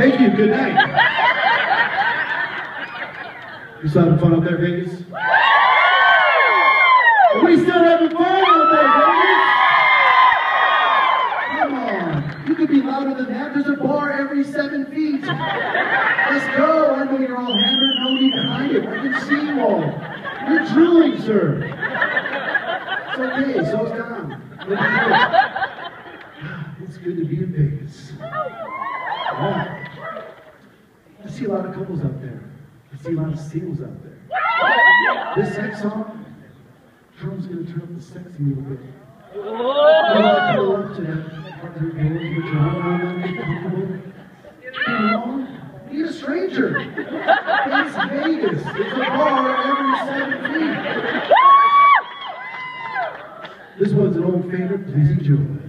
Thank you. Good night. You still having fun out there, Vegas? Are we still having fun out there, Vegas? Come on. You could be louder than that. There's a bar every seven feet. Let's go. I know you're all hammered. No need to behind you. I can see you all. You're drooling, sir. It's okay. So So's Tom. Look at you. It's good to be in Vegas. Yeah. I see a lot of couples out there. I see a lot of singles out there. This sex song, drum's gonna turn up the sexy a little bit. You wanna go up to that a stranger. It's Vegas. It's a bar every seven feet. This one's an old favorite. Please enjoy.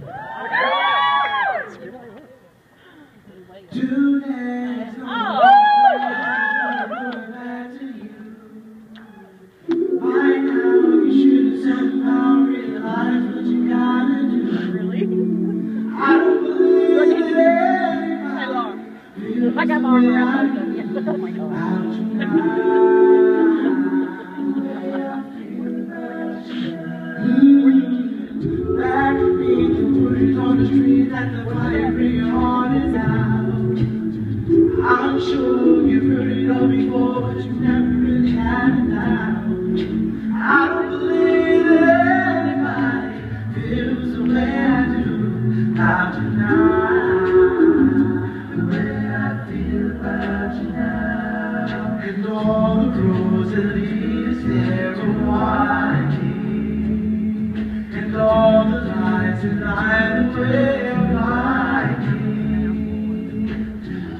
Today's By I got my arm around them. Yeah. Oh my god. you. I'm sure you've heard it all before, but you've never really had it now. I don't believe anybody feels the way I do you now.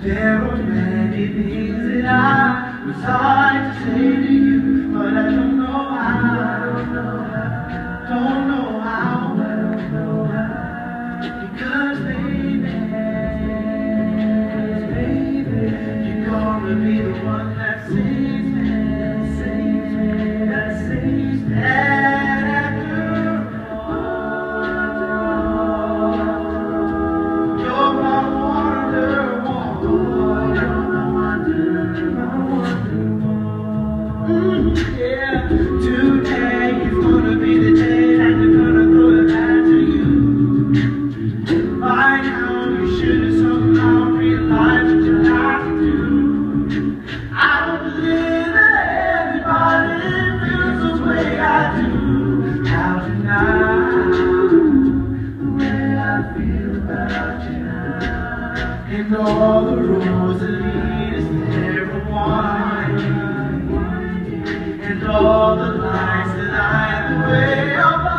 There are many things that I would like to say to you, but I don't And all the roses there were wine And all the lights that light the way up